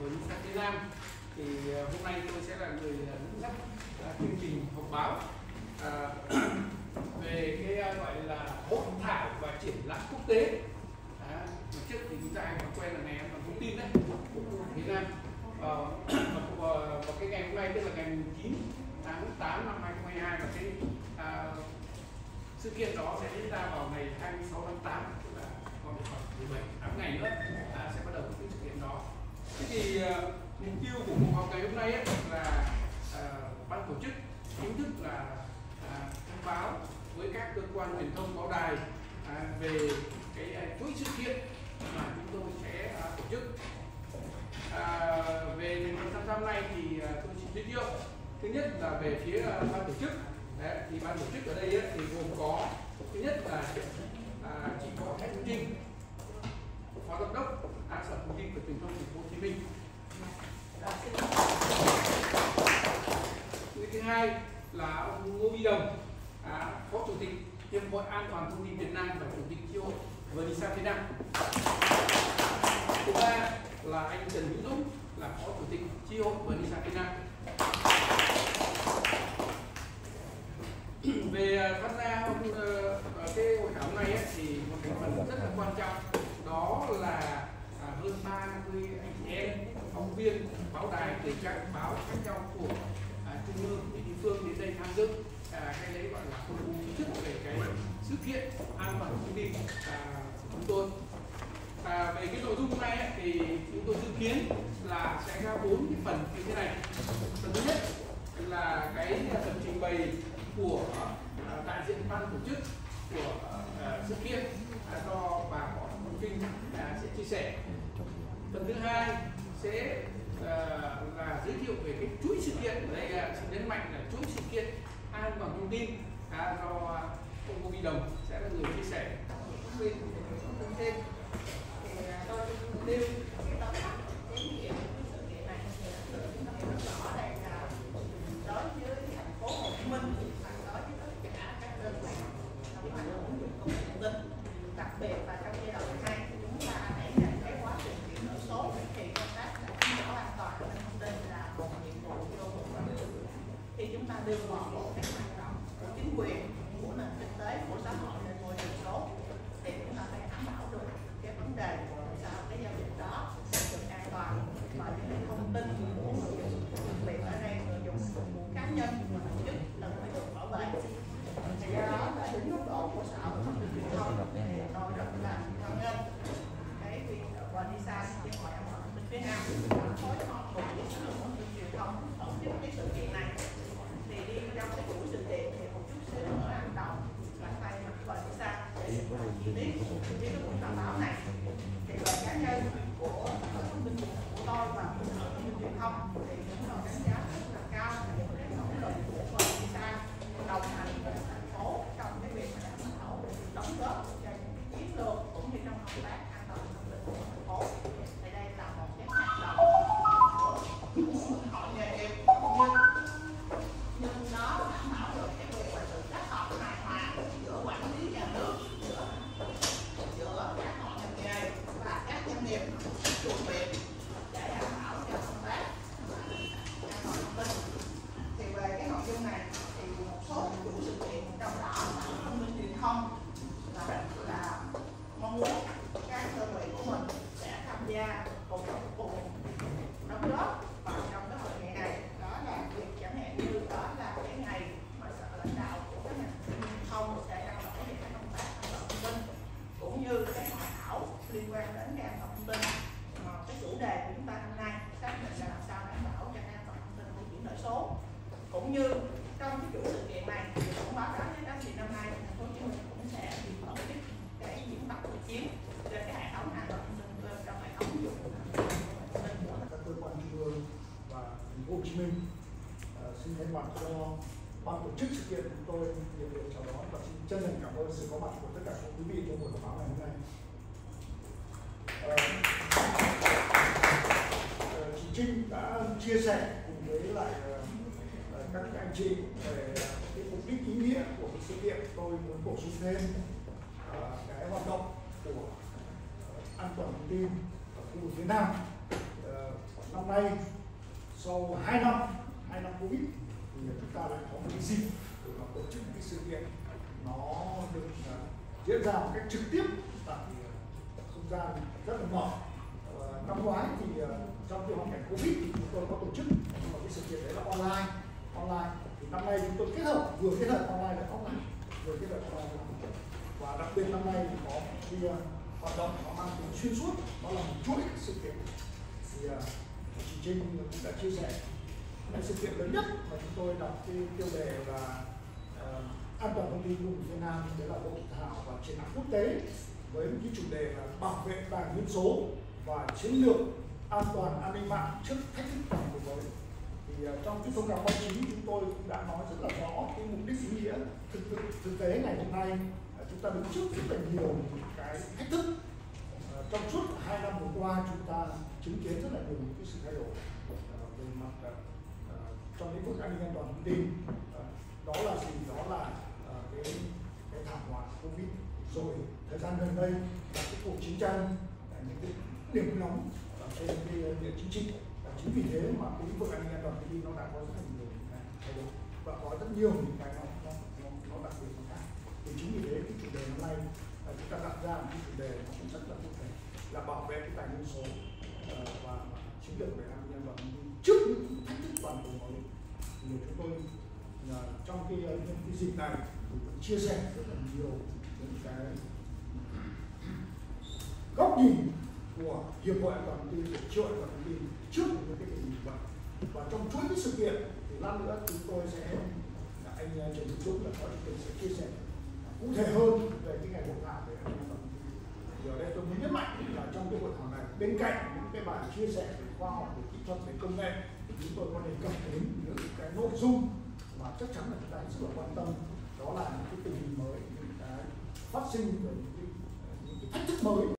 với Sang Tây Nam thì ờ, hôm nay tôi sẽ là người ờ, dẫn dắt ờ, chương trình họp báo à, về cái gọi là hội thảo và triển lãm quốc tế. À, trước thì chúng ta ai còn quen là ngày em còn thông tin đấy. Của Việt Nam vào và, và cái ngày hôm nay tức là ngày 9 tháng 8 năm 2022 và cái à, sự kiện đó sẽ diễn ra vào ngày 26 tháng 8 tức là còn khoảng 17 8 ngày nữa à, sẽ bắt đầu cái sự kiện đó thế thì uh, mục tiêu của cuộc họp ngày hôm nay ấy, là à, ban tổ chức chính thức là à, thông báo với các cơ quan truyền thông báo đài à, về cái à, chuỗi sự kiện mà chúng tôi sẽ à, tổ chức. À, về thành phần tham gia hôm nay thì à, tôi xin giới thiệu. Thứ nhất là về phía à, ban tổ chức. Đấy, thì ban tổ chức ở đây ấy, thì gồm có thứ nhất là à, chị võ thanh trinh phó giám đốc an sở thông tin và truyền thông thành phố hồ chí minh người thứ hai là ông ngô vi đồng à, phó chủ tịch hiệp hội an toàn thông tin việt nam và chủ tịch chi hội vnisa việt nam. Thứ ba là anh trần hữu dũng là phó chủ tịch chi hội vnisa việt nam. Về à, tham gia hôm, ờ, cái hội thảo này ấy, thì một thành phần rất là quan trọng đó là à, hơn hơn 30 anh chị em phóng viên báo đài từ các báo khác nhau của trung ương địa phương đến đây tham dự. À, cái đấy gọi là công bố chính thức về cái sự kiện an toàn thông tin à, của chúng tôi. À, về cái nội dung hôm nay ấy, thì chúng tôi dự kiến là sẽ ra bốn cái phần như thế này. Phần thứ nhất là cái à, phần trình bày của à, đại diện ban tổ chức của à, sự kiện à, do bà võ Thị Kinh à, sẽ chia sẻ. Phần thứ hai sẽ Ờ, là giới thiệu về cái chuỗi sự kiện ở đây xin nhấn mạnh là chuỗi sự kiện an toàn thông tin. À, do công ông Ngô Đồng sẽ là người chia sẻ. Thêm thêm. Thì tôi nêu cái tóm tắt cái sự kiện này chúng ta thấy rất rõ đây là đối với thành phố Hồ Chí Minh đặc biệt là trong giai đoạn hai chúng ta đẩy nhanh cái quá trình chuyển đổi số thì công tác đảm bảo an toàn an thông tin là một nhiệm vụ vô cùng quan trọng thì chúng ta đưa thành phố Hồ Chí Minh à, xin thay mặt cho ban tổ chức sự kiện chúng tôi nhiệt liệt chào đón và xin chân thành cảm ơn sự có mặt của tất cả các quý vị trong buổi họp báo ngày hôm nay. À, chị Trinh đã chia sẻ cùng với lại các anh chị về cái mục đích ý nghĩa của sự kiện tôi muốn bổ sung thêm cái hoạt động của an toàn thông tin ở khu vực phía Nam năm nay sau 2 năm 2 năm covid thì chúng ta lại có một cái dịp để mà tổ chức một cái sự kiện. Nó được uh, diễn ra một cách trực tiếp tại uh, không gian rất là mở. Uh, năm ngoái thì uh, trong cái hoàn cảnh covid thì chúng tôi có tổ chức một cái sự kiện đấy là online. Online thì năm nay chúng tôi kết hợp vừa kết hợp online và offline vừa kết hợp online. Và offline và đặc biệt năm nay thì có cái uh, hoạt động nó mang tính xuyên suốt đó là một chuỗi sự kiện. Thì uh, chị Trinh cũng đã chia sẻ. Cái sự kiện lớn nhất mà chúng tôi đặt cái tiêu đề là uh, an toàn thông tin của Việt Nam đấy là hội thảo và triển lãm quốc tế với một cái chủ đề là bảo vệ tài nguyên số và chiến lược an toàn an ninh mạng trước thách thức toàn cầu mới thì uh, trong cái thông cáo báo chí chúng tôi cũng đã nói rất là rõ cái mục đích ý nghĩa thực thực, thực tế ngày hôm nay. Uh, chúng ta đứng trước rất là nhiều cái thách thức trong suốt hai năm vừa qua chúng ta chứng kiến rất là nhiều những cái sự thay đổi à, về mặt à, à, trong lĩnh vực an ninh an toàn thông tin. Đó là gì? Đó là cái cái thảm họa covid. Rồi thời gian gần đây là cái cuộc chiến tranh là những cái điểm nóng ở trên cái địa chính trị. Và chính vì thế mà cái lĩnh vực an ninh an toàn thông tin nó đã có rất là nhiều những cái thay đổi và có rất nhiều những cái nó nó nó, nó đặc biệt nó khác. Thì chính vì thế cái chủ đề hôm nay chúng ta đặt ra một cái chủ đề nó cũng rất là cụ là bảo vệ cái tài nguyên số ờ, và chiến lược về an ninh an trước những thách thức toàn cầu mới thì chúng tôi là trong cái, ờ, cái, cái dịp này thì cũng chia sẻ rất là nhiều những cái góc nhìn của hiệp hội an toàn thông tin của triệu an toàn thông tin trước những cái tình hình vậy. Và trong chuỗi cái sự kiện thì lát nữa chúng tôi sẽ anh Trần Hữu Dũng là có ý kiến sẽ chia sẻ cụ thể hơn về cái ngày hội thảo về an toàn thông tin thì ở đây tôi muốn nhấn mạnh là trong cái hội thảo này bên cạnh những cái bài chia sẻ về khoa học về kỹ thuật về công nghệ thì chúng tôi có đề cập đến những cái nội dung mà chắc chắn là chúng ta rất là quan tâm. Đó là những cái tình hình mới những cái phát sinh về những cái, những cái thách thức mới